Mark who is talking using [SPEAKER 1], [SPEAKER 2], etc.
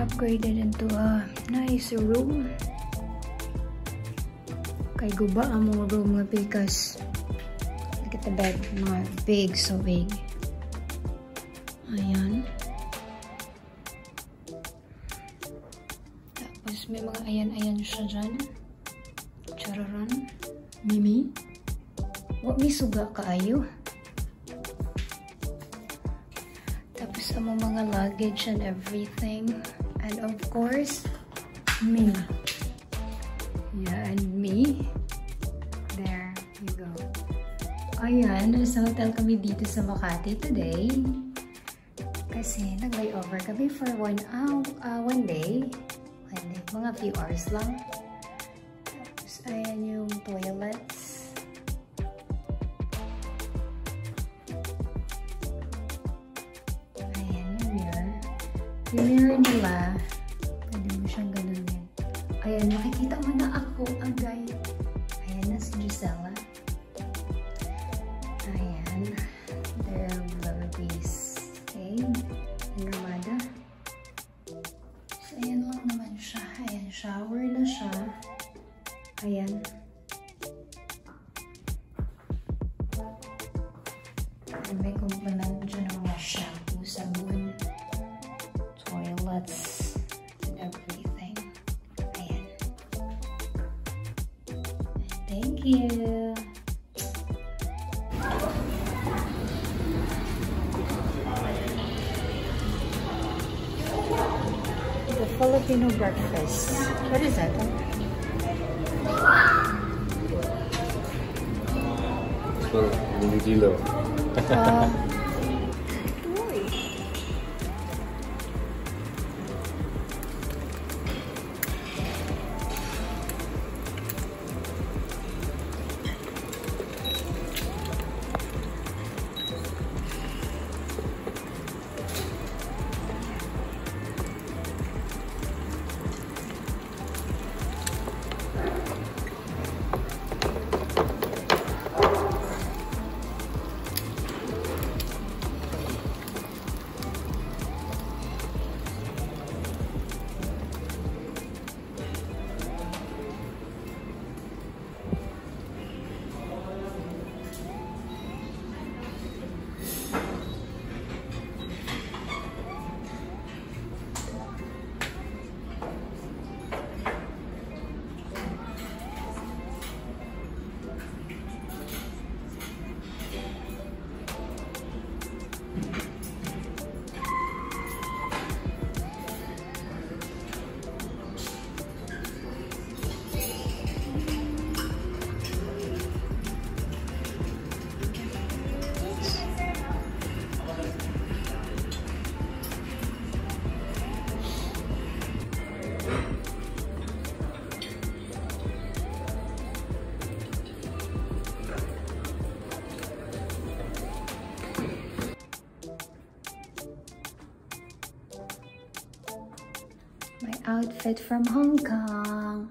[SPEAKER 1] upgraded into a nice room. Kay guba ang mga room nga because look at the bed, mga big, so big. Ayan. Tapos may mga ayan-ayan siya dyan. Chararan. Mimi. Wa mi suga kaayo. Tapos ang mga luggage and everything. And of course, me. Yeah, and me. There you go. Ayan, nasa hotel kami dito sa Makati today. Kasi nag-layover kami for one, hour, uh, one day. One day, mga few hours lang. Tapos, ayan yung. Yung mirror nila, pwede mo siyang ganun din. Ayan, makikita mo na ako agay. Ayan na si Gisela. Ayan. Their babies. Okay. Yung Ramada. So, ayan lang naman siya. Ayan, shower na siya. Ayan. And may komplement dyan ng let's do everything again. Thank you. The Filipino breakfast. What is that? It's. outfit from Hong Kong.